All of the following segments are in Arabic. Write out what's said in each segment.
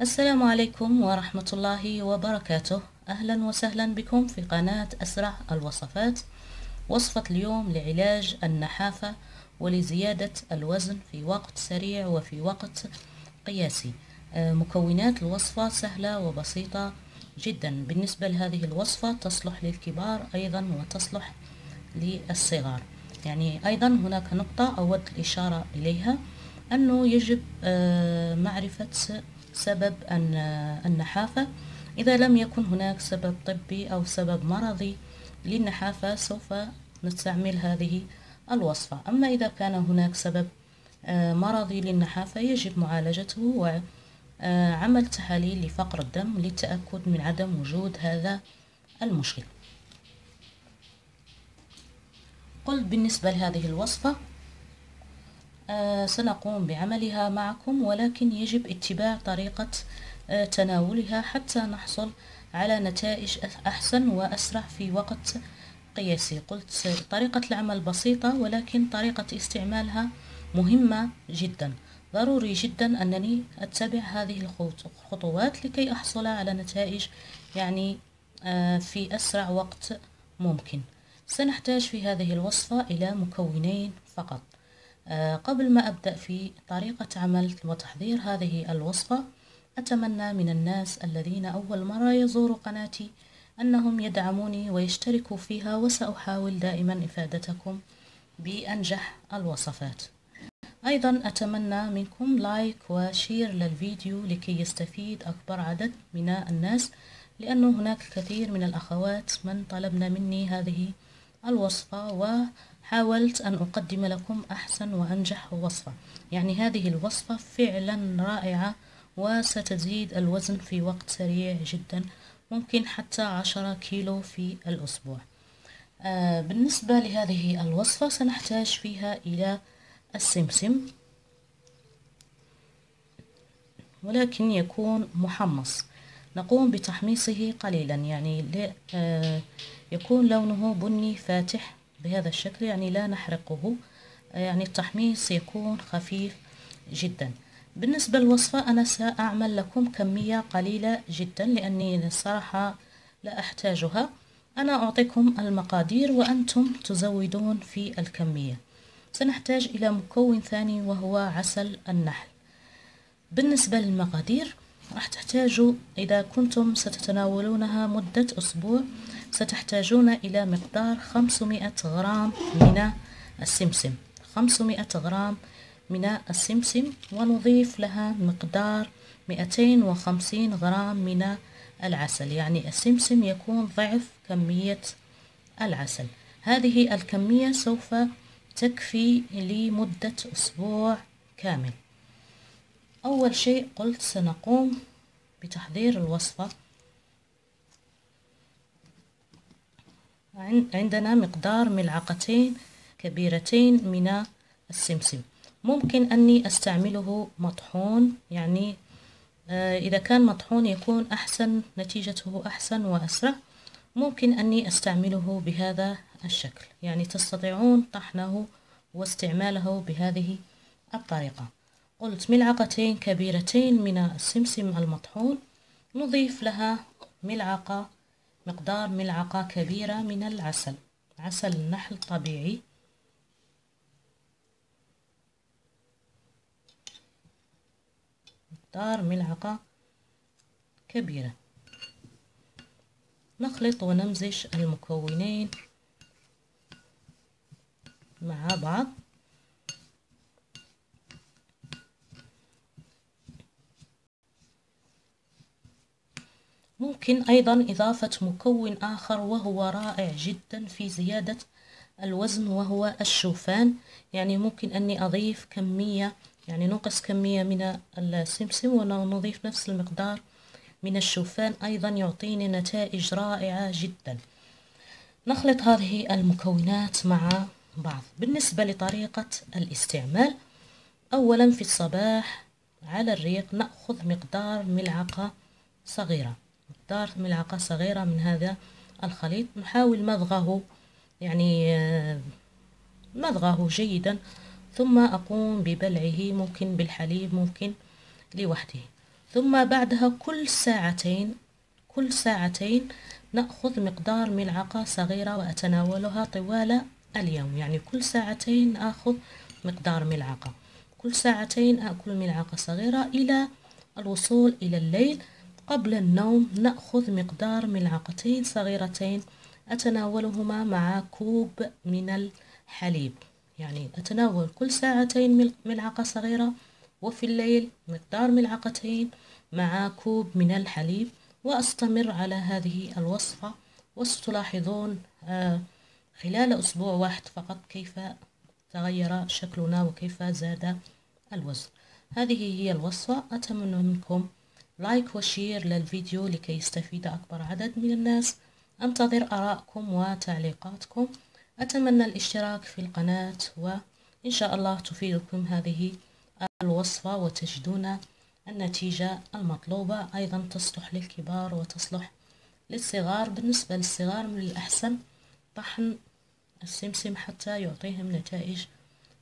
السلام عليكم ورحمة الله وبركاته. أهلا وسهلا بكم في قناة أسرع الوصفات. وصفة اليوم لعلاج النحافة ولزيادة الوزن في وقت سريع وفي وقت قياسي. آه، مكونات الوصفة سهلة وبسيطة جدا. بالنسبة لهذه الوصفة تصلح للكبار أيضا وتصلح للصغار. يعني أيضا هناك نقطة أود الإشارة إليها أنه يجب آه، معرفة سبب النحافة. إذا لم يكن هناك سبب طبي أو سبب مرضي للنحافة سوف نستعمل هذه الوصفة. أما إذا كان هناك سبب آه، مرضي للنحافة يجب معالجته وعمل تحاليل لفقر الدم للتأكد من عدم وجود هذا المشكل. قل بالنسبة لهذه الوصفة آه، سنقوم بعملها معكم ولكن يجب اتباع طريقة آه، تناولها حتى نحصل على نتائج أحسن وأسرع في وقت قياسي. قلت طريقة العمل بسيطة ولكن طريقة استعمالها مهمة جدا. ضروري جدا أنني أتبع هذه الخطوات لكي أحصل على نتائج يعني آه، في أسرع وقت ممكن. سنحتاج في هذه الوصفة إلى مكونين فقط. آه، قبل ما أبدأ في طريقة عمل وتحضير هذه الوصفة أتمنى من الناس الذين أول مرة يزوروا قناتي أنهم يدعموني ويشتركوا فيها وسأحاول دائما إفادتكم بأنجح الوصفات. أيضا أتمنى منكم like و share للفيديو لكي يستفيد أكبر عدد من الناس لأنه هناك الكثير من الأخوات من طلبنا مني هذه الوصفة وحاولت أن أقدم لكم أحسن وأنجح وصفة. يعني هذه الوصفة فعلا رائعة وستزيد الوزن في وقت سريع جدا ممكن حتى عشرة كيلو في الأسبوع. آه بالنسبة لهذه الوصفة سنحتاج فيها إلى السمسم ولكن يكون محمص. نقوم بتحميصه قليلا يعني آه يكون لونه بني فاتح بهذا الشكل يعني لا نحرقه. يعني التحميص يكون خفيف جدا. بالنسبة للوصفة أنا سأعمل لكم كمية قليلة جدا لأني الصراحة لا أحتاجها. أنا أعطيكم المقادير وأنتم تزودون في الكمية. سنحتاج إلى مكون ثاني وهو عسل النحل. بالنسبة للمقادير راح تحتاجوا إذا كنتم ستتناولونها مدة أسبوع ستحتاجون إلى مقدار 500 غرام من السمسم. 500 غرام من السمسم ونضيف لها مقدار 250 غرام من العسل. يعني السمسم يكون ضعف كمية العسل. هذه الكمية سوف تكفي لمدة أسبوع كامل. أول شيء قلت سنقوم بتحضير الوصفة. عندنا مقدار ملعقتين كبيرتين من السمسم. ممكن أني أستعمله مطحون يعني آه، إذا كان مطحون يكون أحسن نتيجته أحسن وأسرع. ممكن أني أستعمله بهذا الشكل. يعني تستطيعون طحنه واستعماله بهذه الطريقة. قلت ملعقتين كبيرتين من السمسم المطحون. نضيف لها ملعقة مقدار ملعقة كبيرة من العسل عسل النحل طبيعي. مقدار ملعقة كبيرة. نخلط ونمزج المكونين مع بعض. ممكن أيضا إضافة مكون آخر وهو رائع جدا في زيادة الوزن وهو الشوفان. يعني ممكن أني أضيف كمية يعني نقص كمية من السمسم ونضيف نفس المقدار من الشوفان. أيضا يعطيني نتائج رائعة جدا. نخلط هذه المكونات مع بعض. بالنسبة لطريقة الاستعمال أولا في الصباح على الريق نأخذ مقدار ملعقة صغيرة. مقدار ملعقة صغيرة من هذا الخليط نحاول مضغه يعني آه، مضغه جيدا ثم أقوم ببلعه ممكن بالحليب ممكن لوحده. ثم بعدها كل ساعتين كل ساعتين نأخذ مقدار ملعقة صغيرة وأتناولها طوال اليوم. يعني كل ساعتين آخذ مقدار ملعقة كل ساعتين آكل ملعقة صغيرة إلى الوصول إلى الليل. قبل النوم نأخذ مقدار ملعقتين صغيرتين أتناولهما مع كوب من الحليب. يعني أتناول كل ساعتين ملعقة صغيرة وفي الليل مقدار ملعقتين مع كوب من الحليب وأستمر على هذه الوصفة. وستلاحظون آه، خلال أسبوع واحد فقط كيف تغير شكلنا وكيف زاد الوزن. هذه هي الوصفة أتمنى منكم like و share للفيديو لكي يستفيد أكبر عدد من الناس. أنتظر آراءكم وتعليقاتكم. أتمنى الاشتراك في القناة وإن شاء الله تفيدكم هذه الوصفة وتجدون النتيجة المطلوبة. أيضا تصلح للكبار وتصلح للصغار. بالنسبة للصغار من الأحسن طحن السمسم حتى يعطيهم نتائج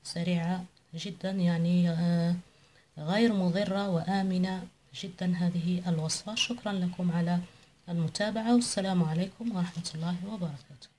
سريعة جدا يعني آه، غير مضرة وآمنة. جدا هذه الوصفة. شكرا لكم على المتابعة والسلام عليكم ورحمة الله وبركاته.